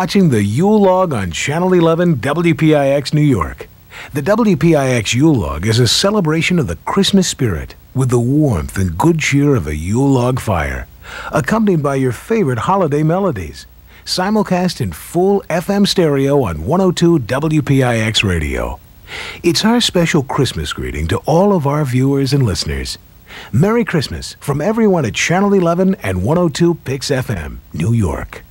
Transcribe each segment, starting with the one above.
watching the Yule Log on Channel 11 WPIX New York. The WPIX Yule Log is a celebration of the Christmas spirit with the warmth and good cheer of a Yule log fire, accompanied by your favorite holiday melodies. Simulcast in full FM stereo on 102 WPIX radio. It's our special Christmas greeting to all of our viewers and listeners. Merry Christmas from everyone at Channel 11 and 102 Pix FM, New York.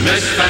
Mr.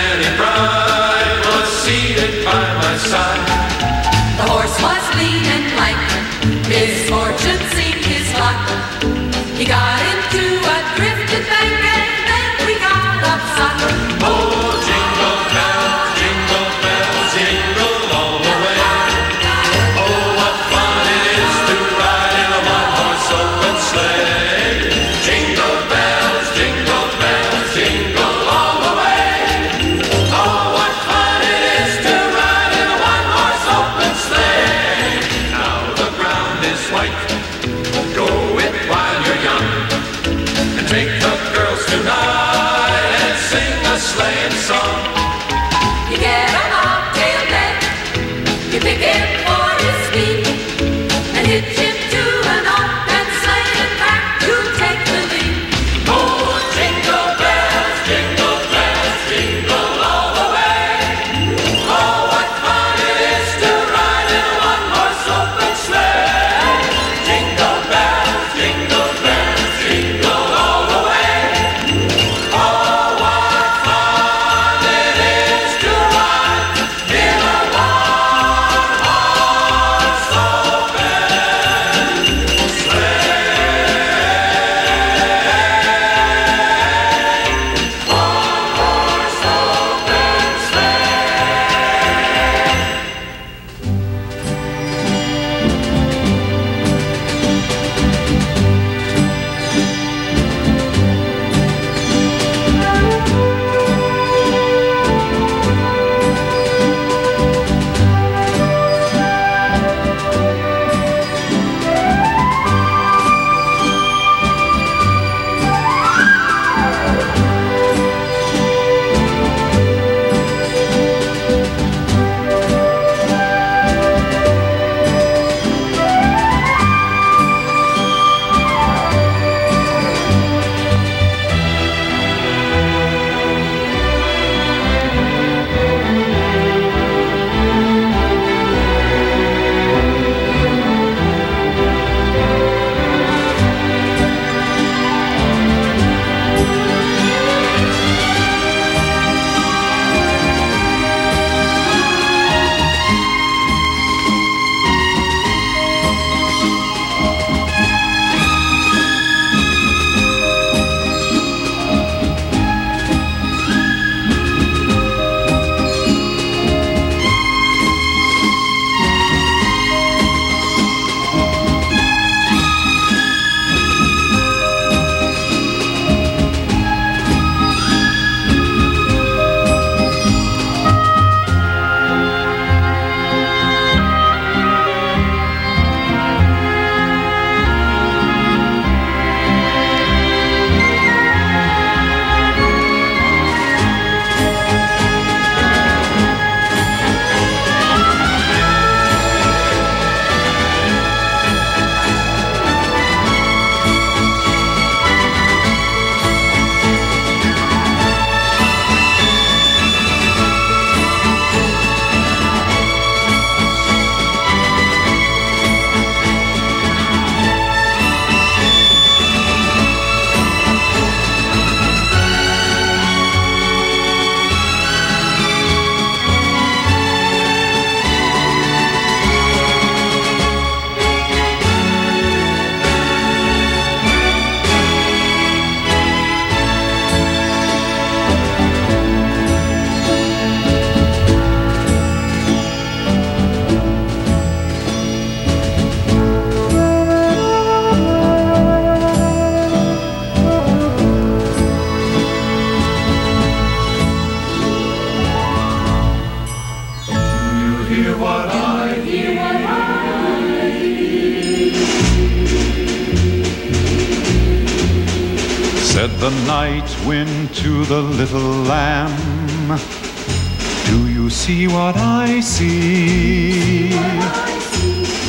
I see?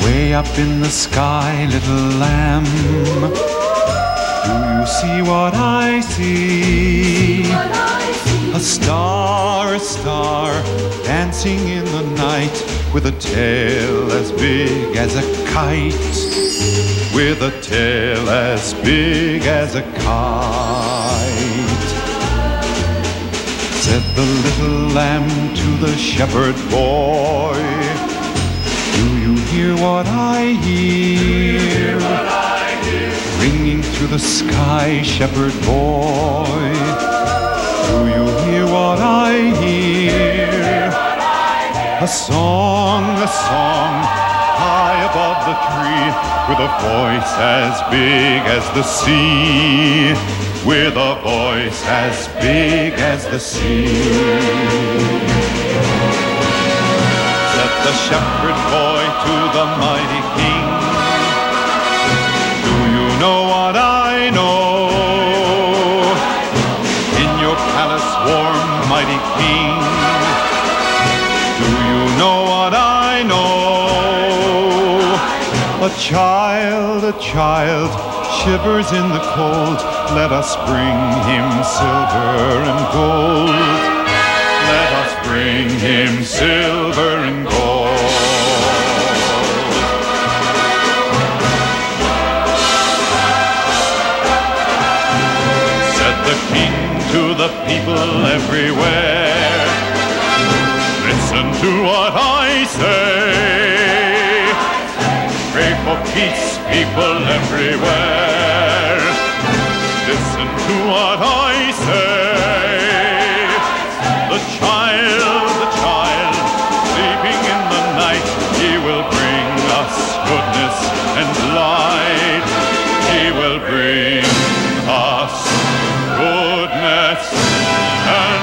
Way up in the sky, little lamb, Do you see what I see? A star, a star, dancing in the night with a tail as big as a kite. With a tail as big as a kite. Said the little lamb to the shepherd boy, Do you hear what I hear? Ringing through the sky, shepherd boy. Do you hear what I hear? A song, a song, high above the tree, with a voice as big as the sea, with a voice as big as the sea. The shepherd boy to the mighty king, Do you know what I know? In your palace warm, mighty king, do you know what I know? A child, a child shivers in the cold. Let us bring him silver and gold. Bring him silver and gold. Said the king to the people everywhere. Listen to what I say. Pray for peace, people everywhere. Listen to what I say. Child, the child, sleeping in the night, he will bring us goodness and light. He will bring us goodness and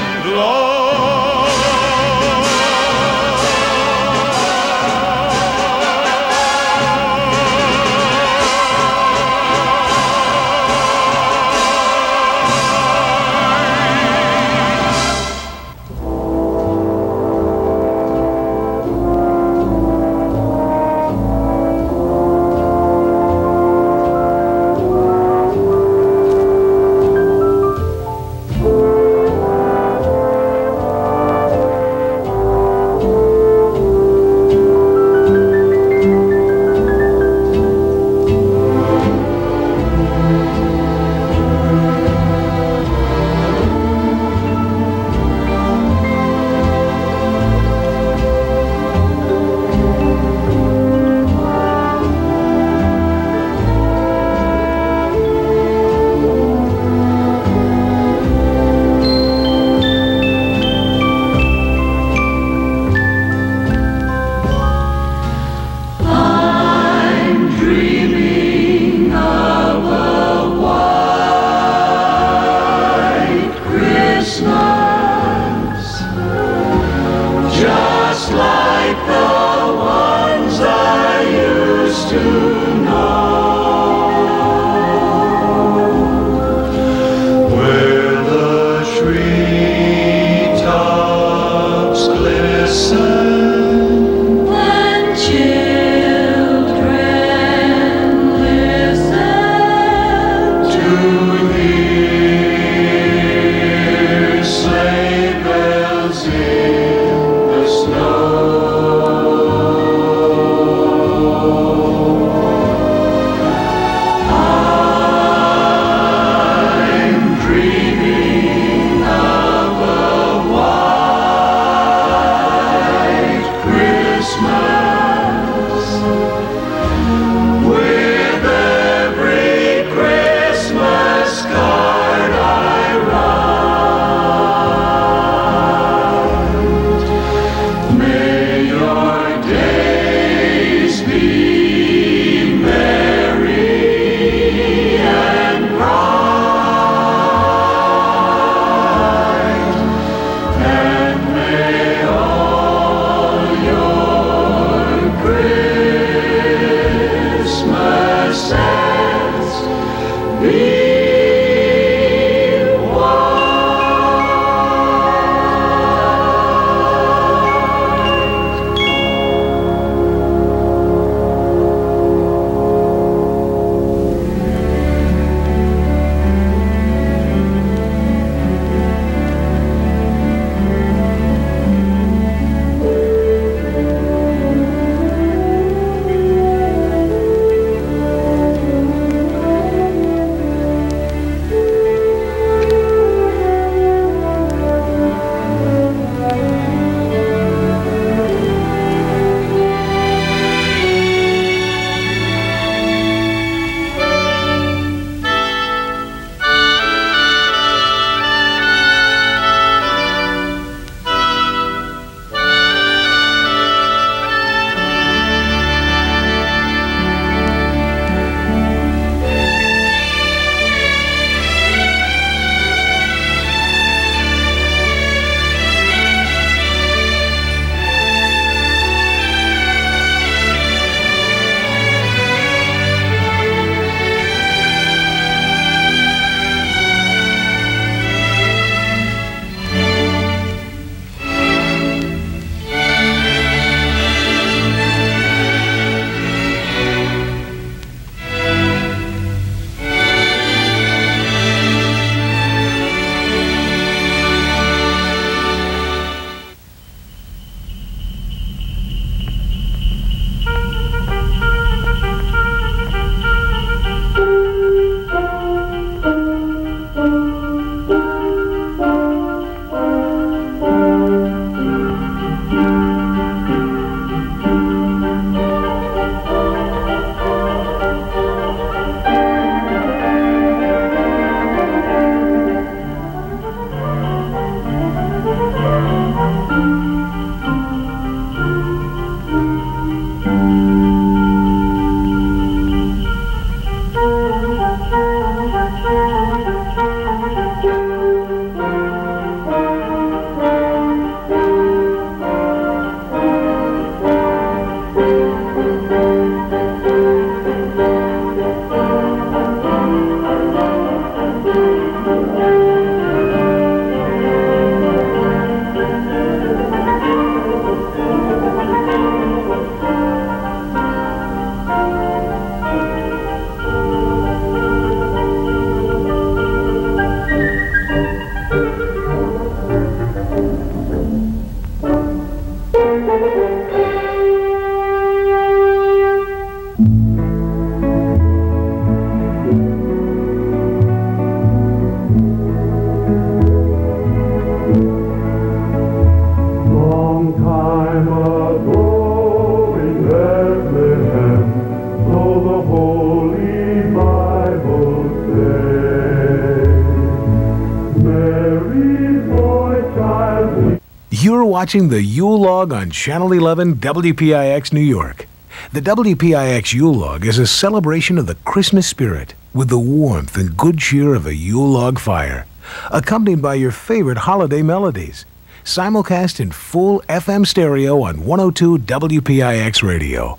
watching the Yule Log on Channel 11 WPIX New York. The WPIX Yule Log is a celebration of the Christmas spirit with the warmth and good cheer of a Yule log fire, accompanied by your favorite holiday melodies. Simulcast in full FM stereo on 102 WPIX Radio.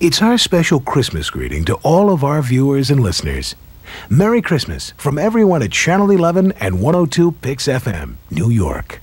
It's our special Christmas greeting to all of our viewers and listeners. Merry Christmas from everyone at Channel 11 and 102 Pix FM, New York.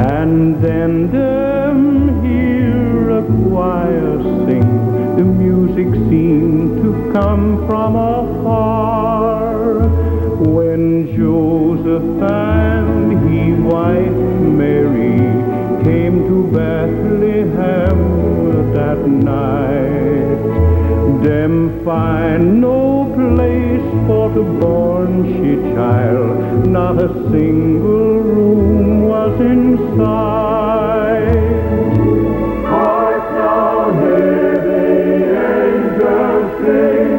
And then them hear a choir sing. The music seemed to come from afar. When Joseph and his wife Mary came to Bethlehem that night. Them find no place for the born she child, not a single room inside. Hear the angels sing,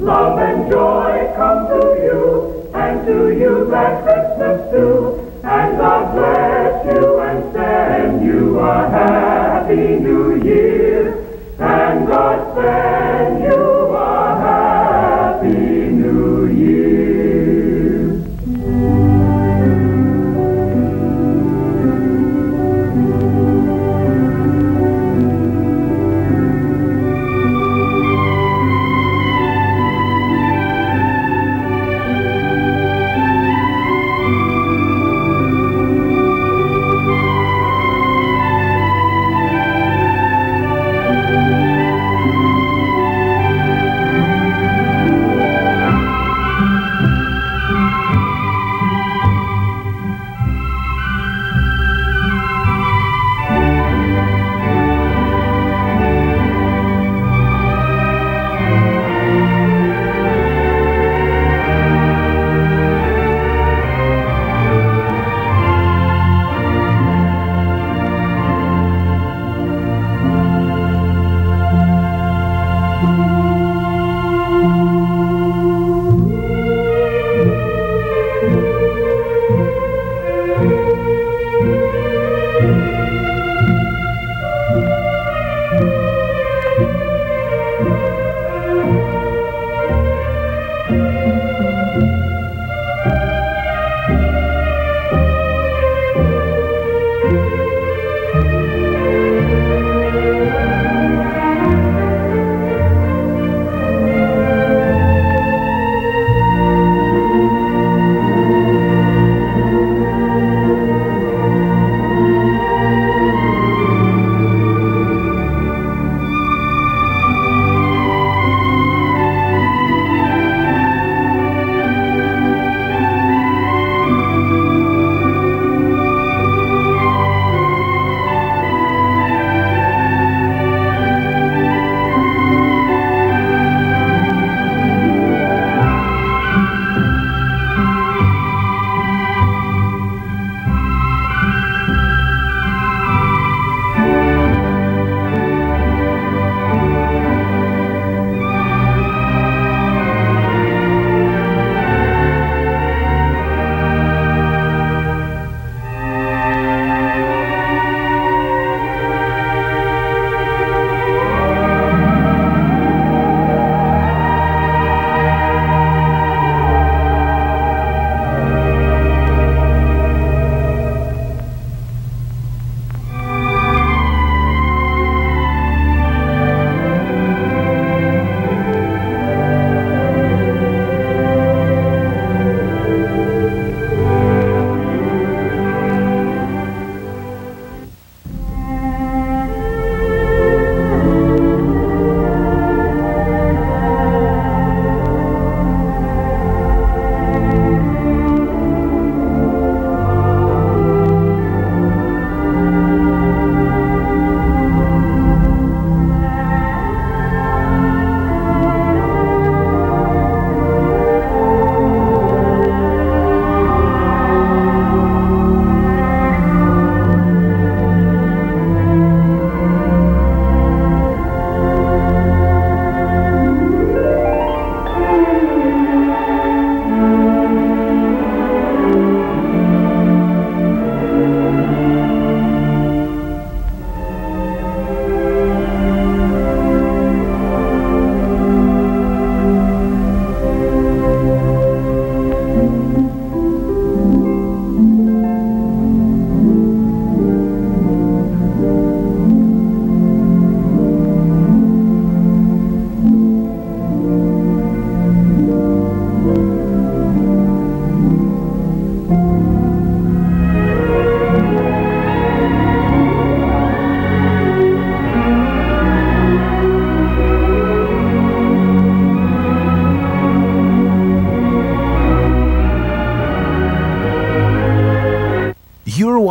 Love and joy come to you, and to you that Christmas.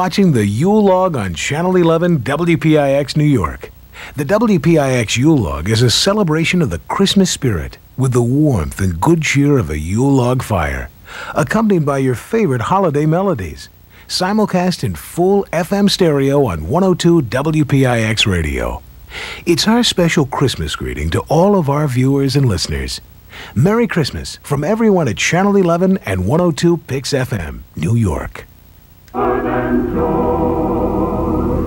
Watching the Yule Log on Channel 11 WPIX New York. The WPIX Yule Log is a celebration of the Christmas spirit with the warmth and good cheer of a Yule log fire, accompanied by your favorite holiday melodies. Simulcast in full FM stereo on 102 WPIX Radio. It's our special Christmas greeting to all of our viewers and listeners. Merry Christmas from everyone at Channel 11 and 102 Pix FM, New York. Joy.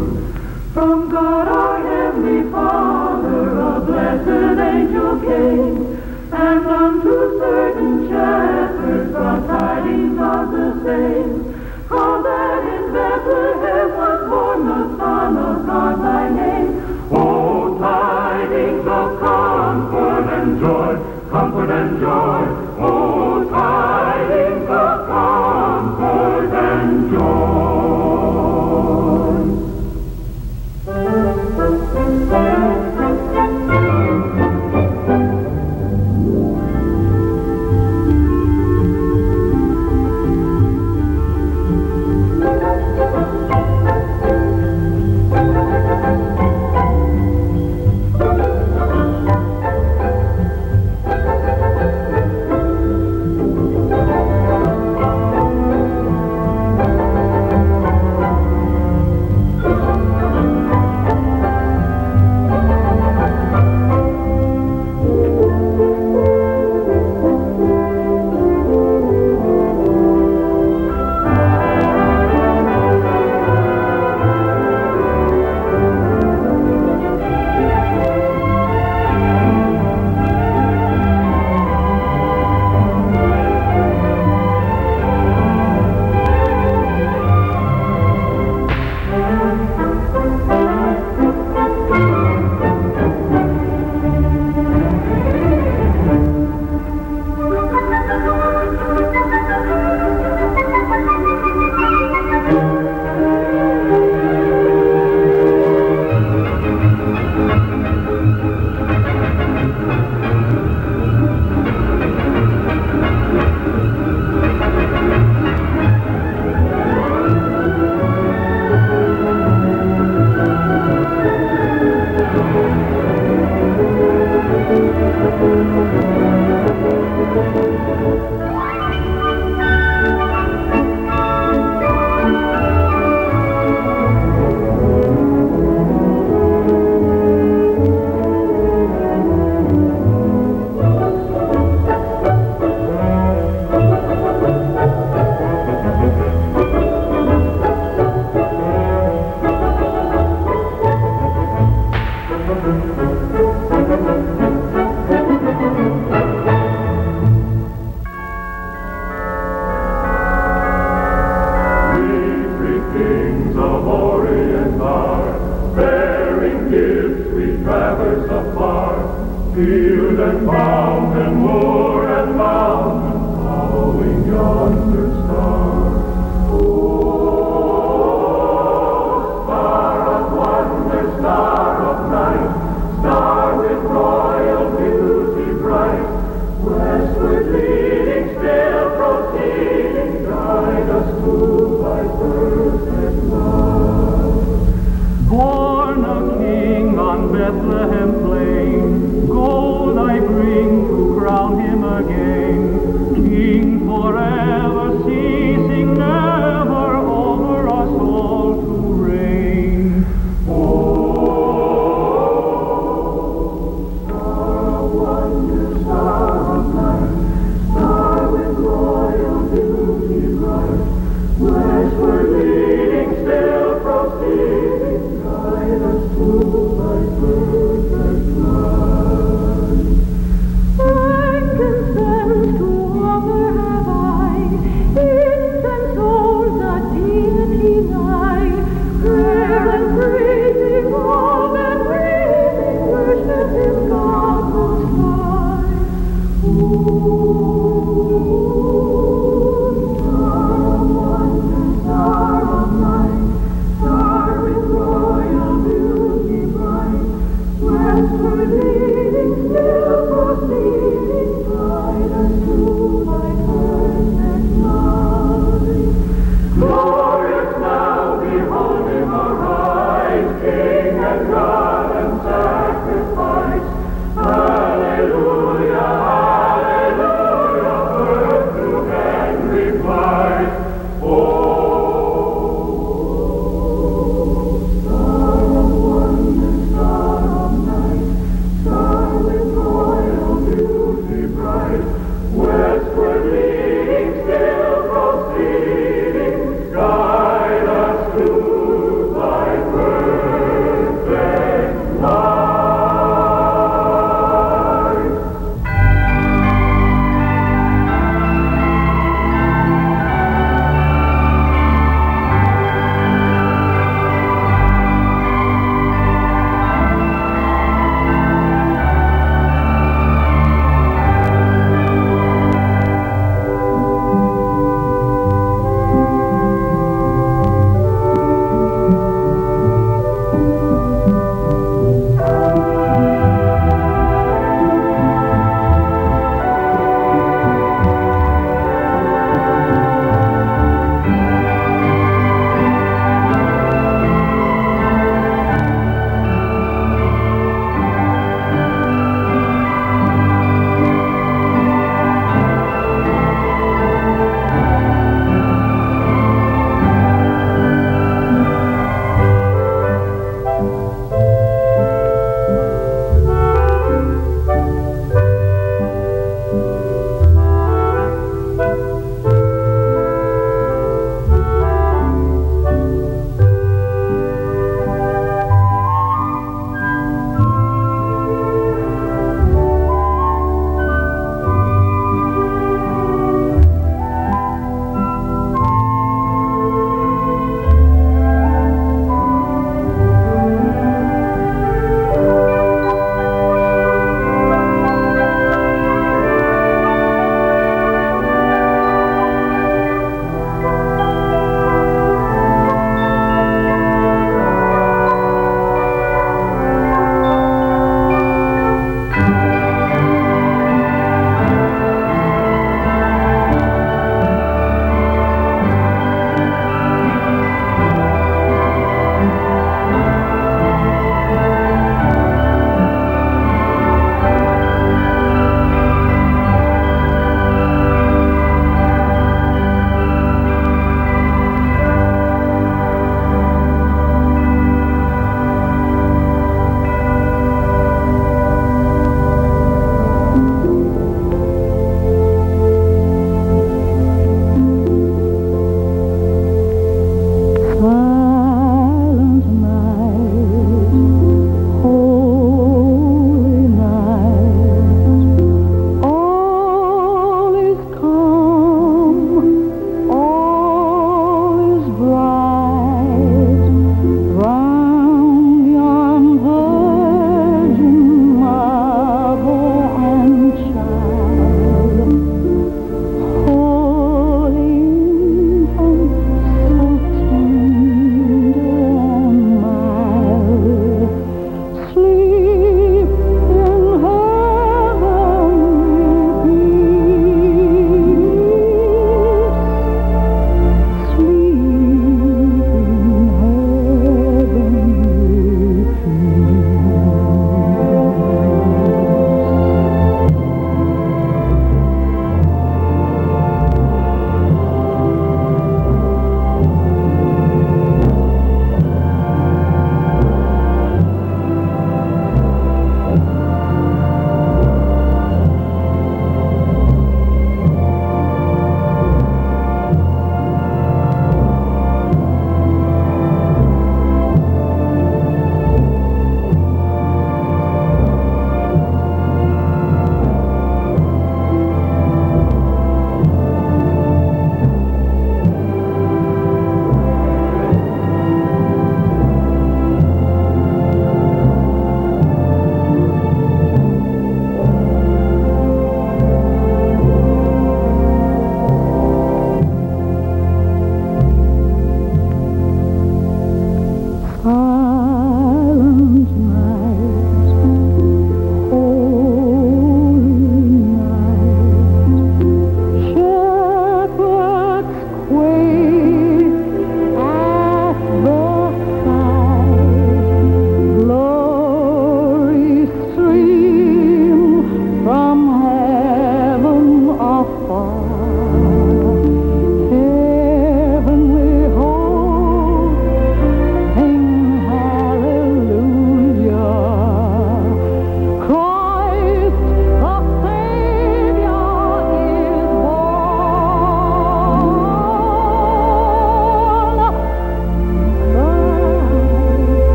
From God our Heavenly Father, a blessed angel came, and unto certain shepherds brought tidings of the same. How that in Bethlehem was born the Son of God by name. Oh, tidings of comfort and joy, comfort and joy.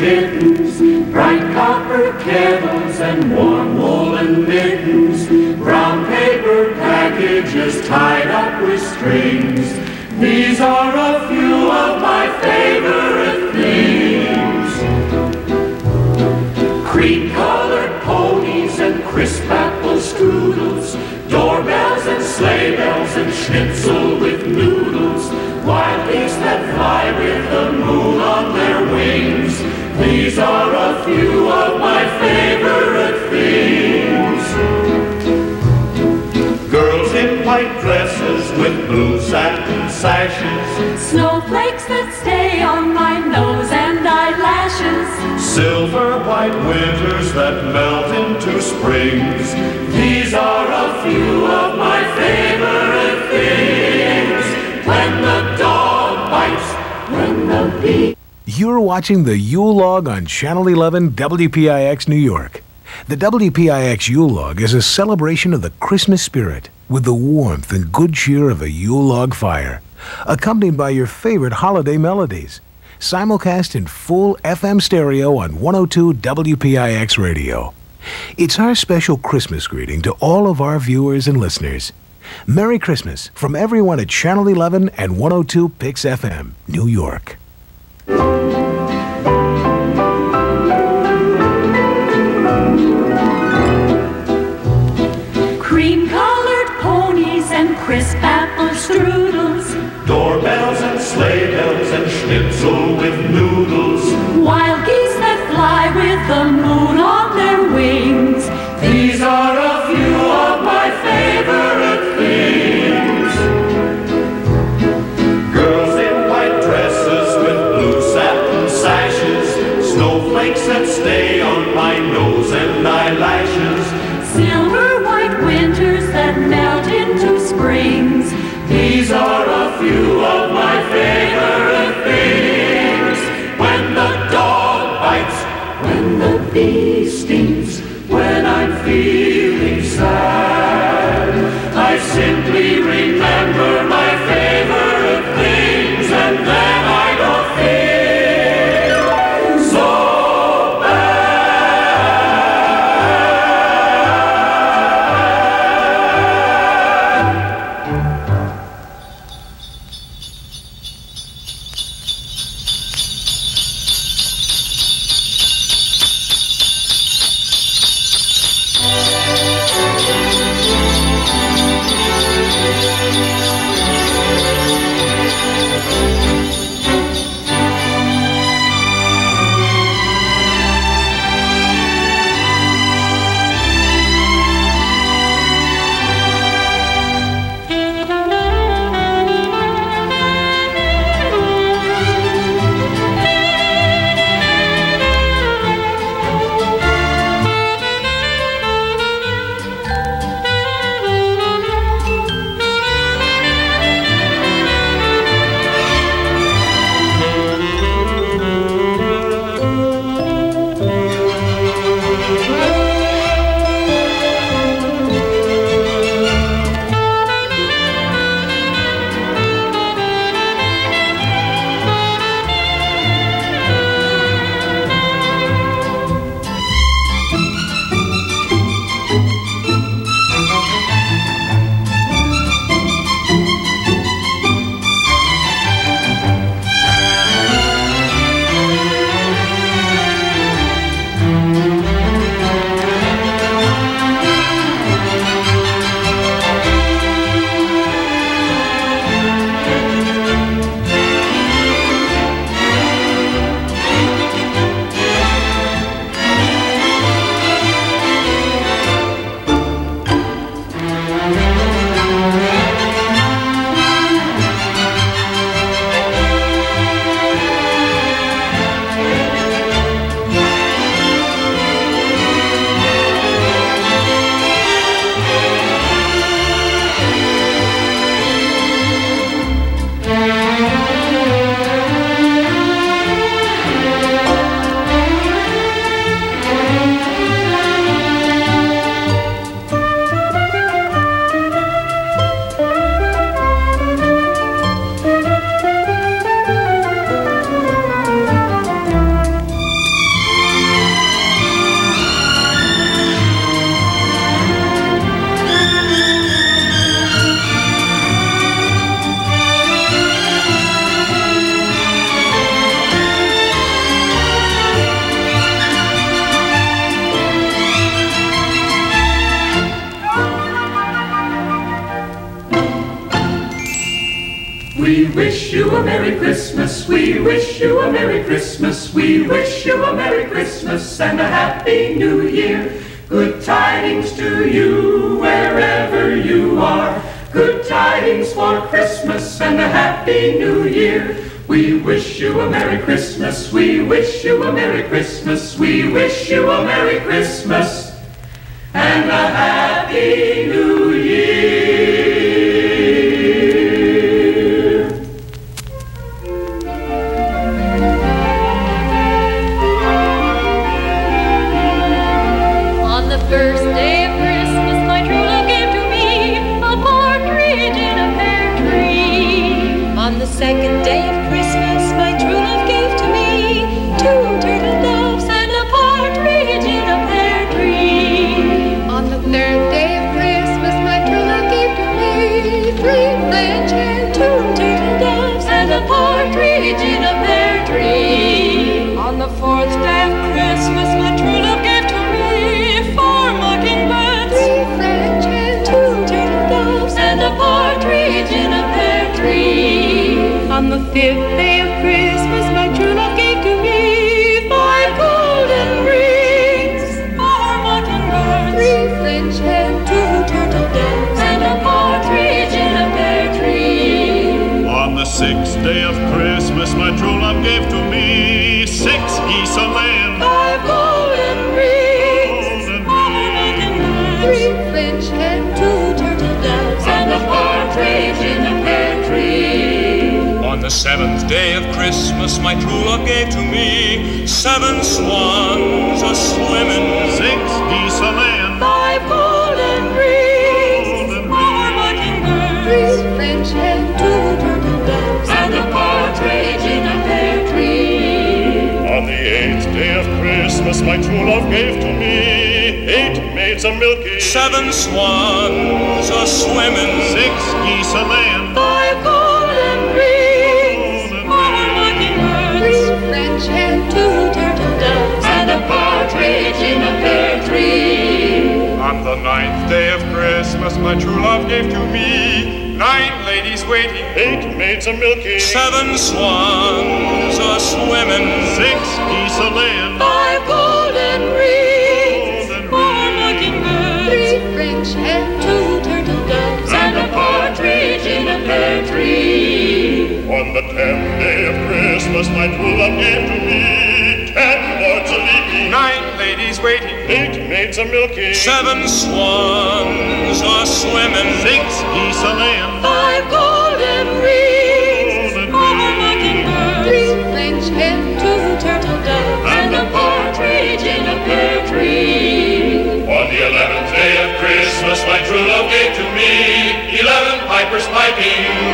get Channel 11 WPIX New York. The WPIX Yule Log is a celebration of the Christmas spirit with the warmth and good cheer of a Yule log fire, accompanied by your favorite holiday melodies. Simulcast in full FM stereo on 102 WPIX Radio. It's our special Christmas greeting to all of our viewers and listeners. Merry Christmas from everyone at Channel 11 and 102 Pix FM, New York. Eighth day of Christmas, my true love gave to me eight maids a milky. Seven swans a swimming. Six geese a laying. Five golden rings, Golden four rings. mockingbirds, three French hens, two turtle doves, and a partridge in a pear tree. On the ninth day of Christmas, my true love gave to me nine ladies waiting. Eight maids a milky. Seven swans a swimming. Six geese a laying. Five golden rings, Golden four rings. mockingbirds, three French hens, two turtle doves, and a partridge in a pear tree. On the tenth day of Christmas, my true love gave to me ten lords a leaping. Nine ladies waiting. Eight maids a milky. Seven swans a swimming. Six geese a laying. Five golden rings, Golden four rings. mockingbirds, three French hens, two turtle doves, and a partridge in a pear tree. On the eleventh day of Christmas, my true love gave to me eleven pipers piping.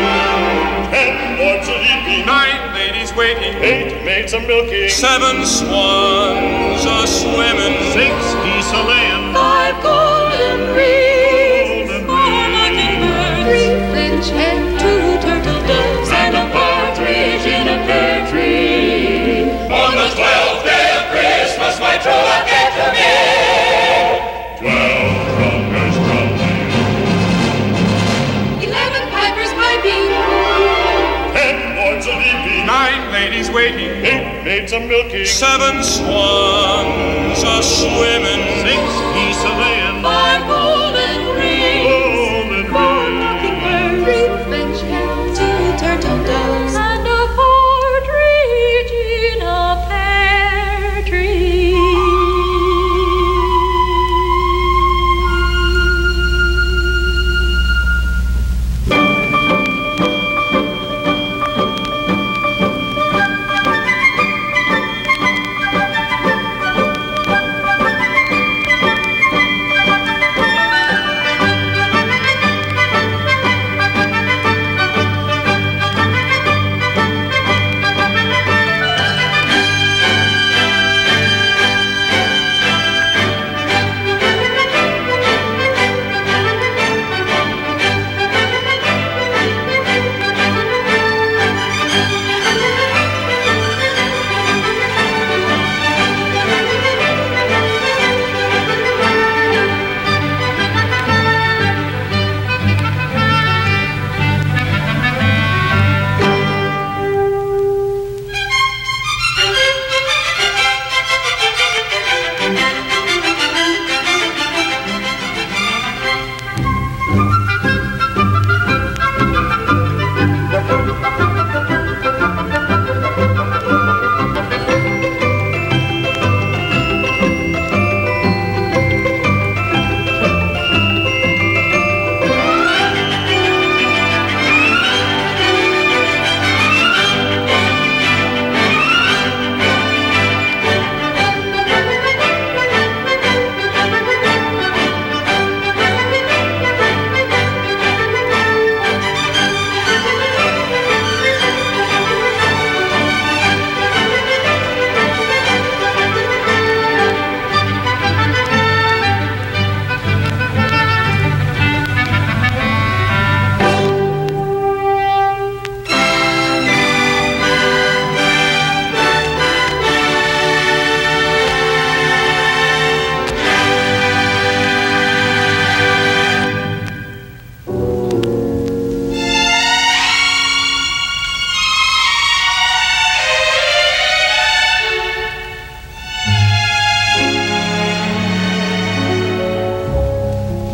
Nine waiting. Eight maids a milking. Seven swans a swimming. Six geese a laying. Five golden rings, Golden four rings. mockingbirds, three French hens, two turtle doves, and a partridge in a pear tree. On the twelfth ladies waiting. Eight maids a milking. Seven swans a swimming. Six geese a laying. five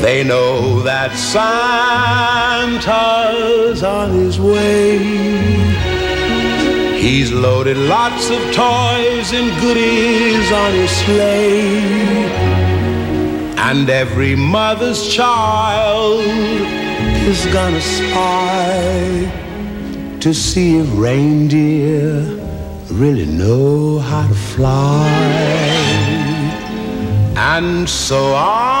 They know that Santa's on his way. He's loaded lots of toys and goodies on his sleigh. And every mother's child is gonna spy to see if reindeer really know how to fly. And so I'm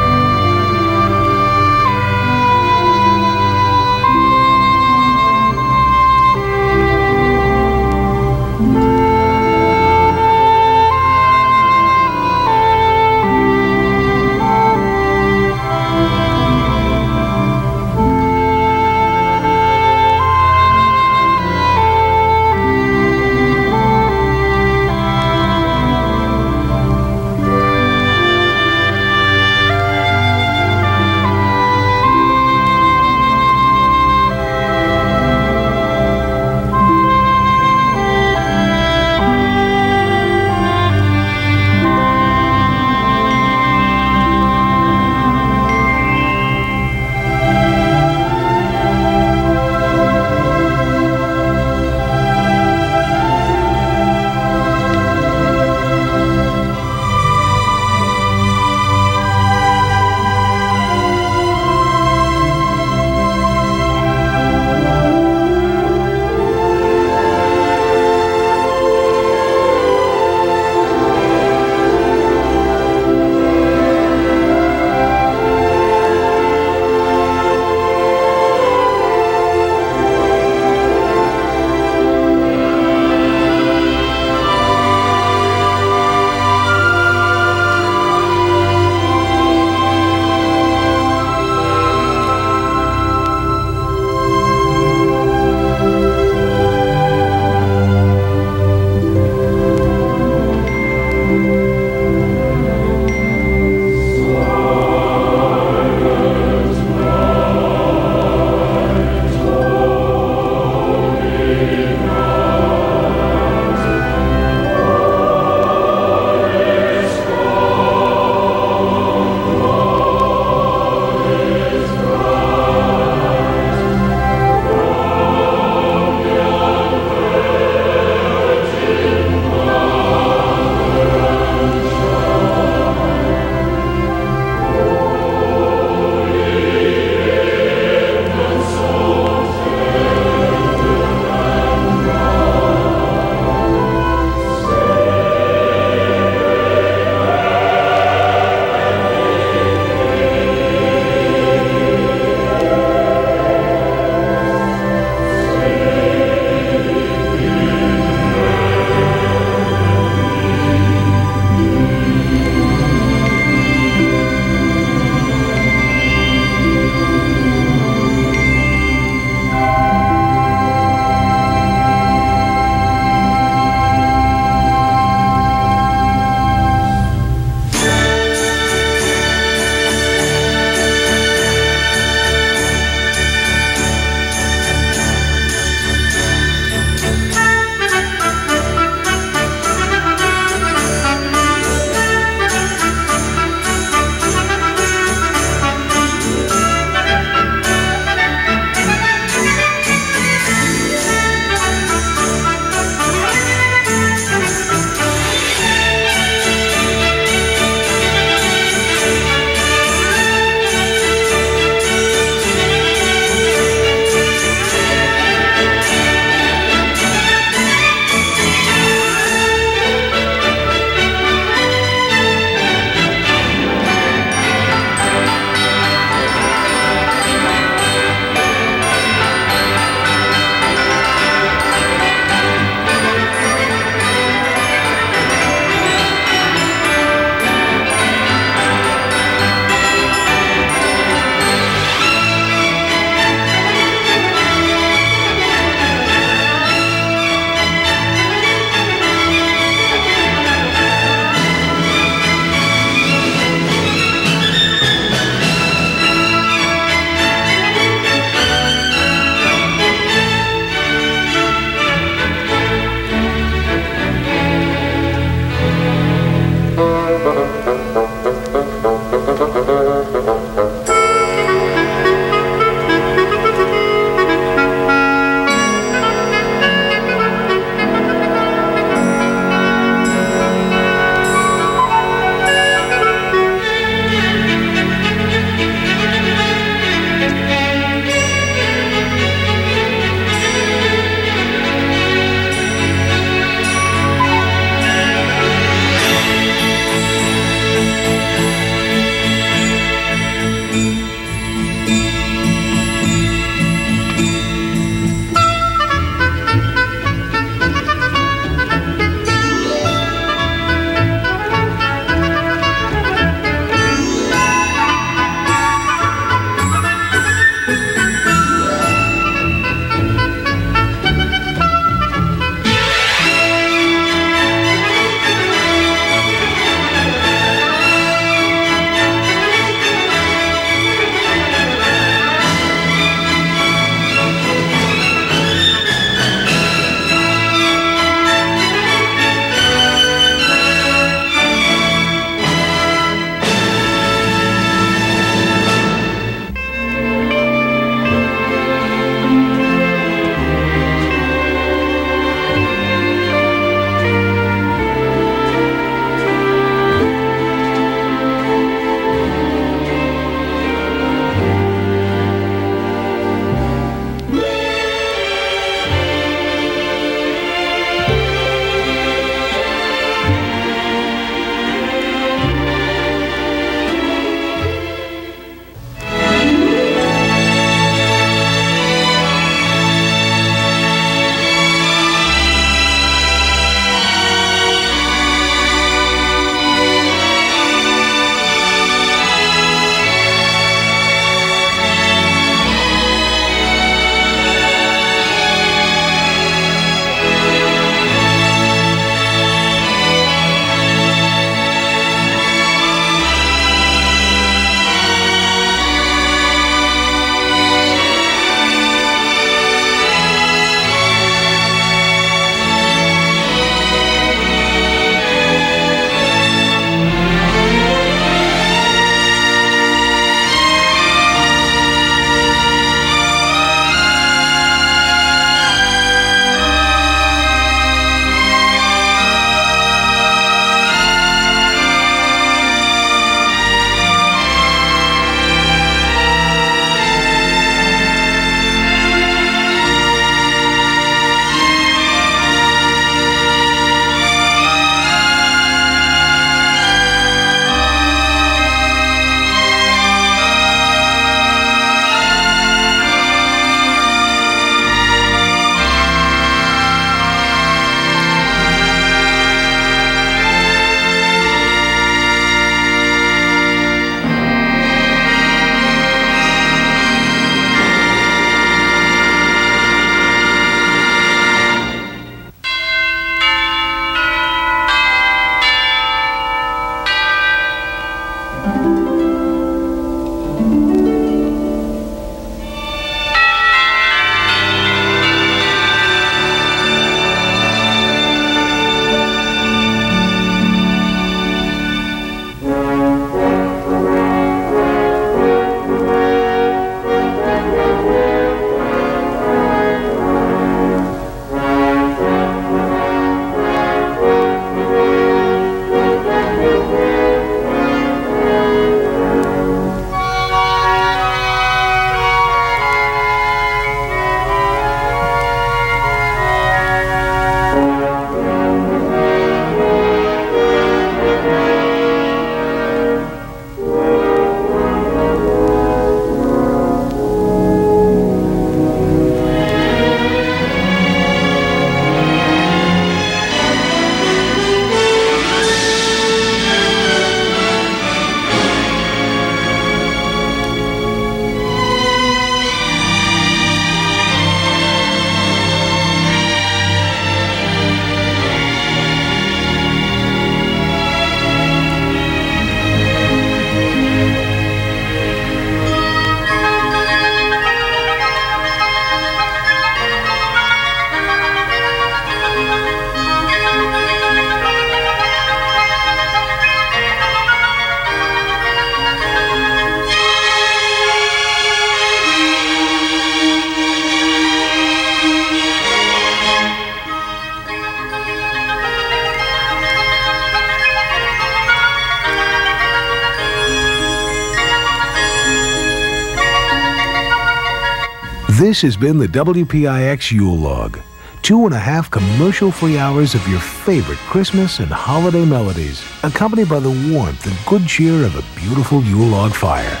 This has been the WPIX Yule Log. Two and a half commercial free hours of your favorite Christmas and holiday melodies, accompanied by the warmth and good cheer of a beautiful Yule log fire.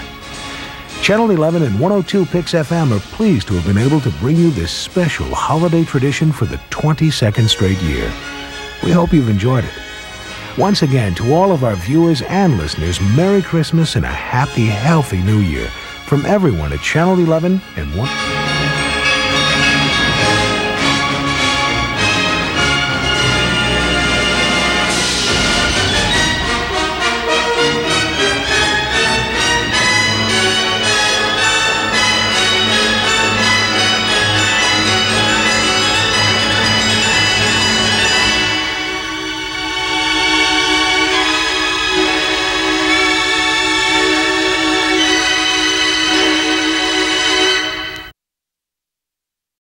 Channel 11 and 102 Pix FM are pleased to have been able to bring you this special holiday tradition for the 22nd straight year. We hope you've enjoyed it. Once again, to all of our viewers and listeners, Merry Christmas and a happy, healthy New Year from everyone at Channel 11 and 1.